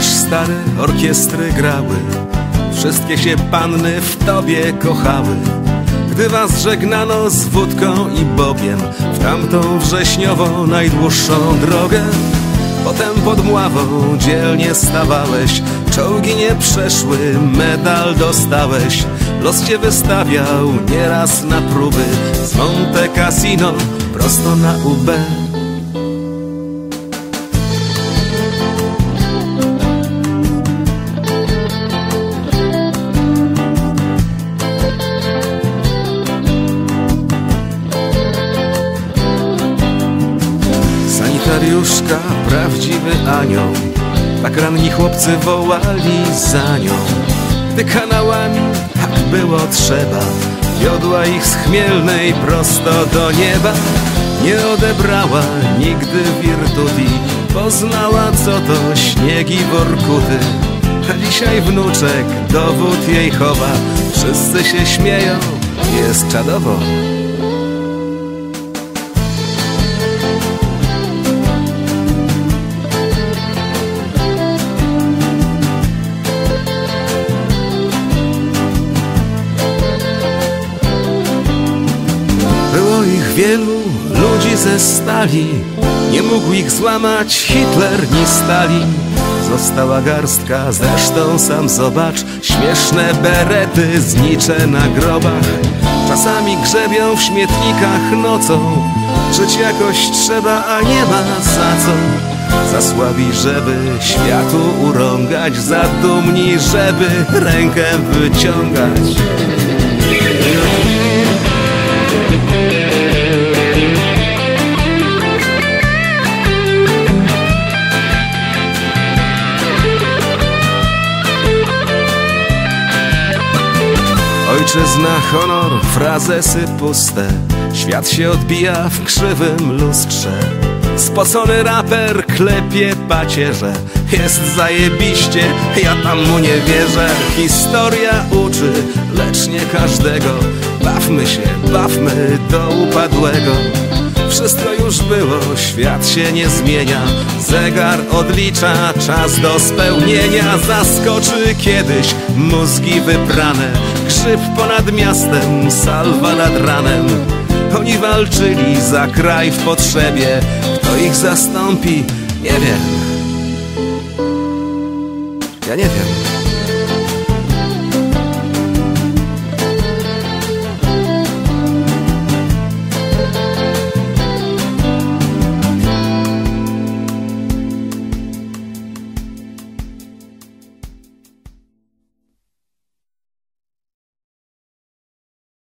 stare orkiestry grały? Wszystkie się panny w tobie kochały. Gdy was żegnano z wódką i bobiem W tamtą wrześniową najdłuższą drogę. Potem pod mławą dzielnie stawałeś Czołgi nie przeszły, medal dostałeś. Los cię wystawiał nieraz na próby Z Monte Cassino prosto na UB Sanitariuszka, prawdziwy anioł. Tak ranni chłopcy wołali za nią. Gdy kanałami tak było trzeba Wiodła ich z chmielnej prosto do nieba. Nie odebrała nigdy wirtuti Poznała co to śniegi workuty A dzisiaj wnuczek dowód jej chowa. Wszyscy się śmieją, jest czadowo wielu ludzi ze stali. Nie mógł ich złamać Hitler ni Stalin. Została garstka, zresztą sam zobacz. Śmieszne berety znicze na grobach. Czasami grzebią w śmietnikach nocą. Żyć jakoś trzeba, a nie ma za co. Zasłabi, żeby światu urągać. Zadumni, żeby rękę wyciągać Ojczyzna, honor, frazesy puste. Świat się odbija w krzywym lustrze. Spocony raper klepie pacierze. Jest zajebiście, ja tam mu nie wierzę. Historia uczy, lecz nie każdego. Bawmy się, bawmy do upadłego wszystko już było, świat się nie zmienia. Zegar odlicza czas do spełnienia. Zaskoczy kiedyś mózgi wyprane. Grzyb ponad miastem, salwa nad ranem. Oni walczyli za kraj w potrzebie. Kto ich zastąpi, nie wiem. Ja nie wiem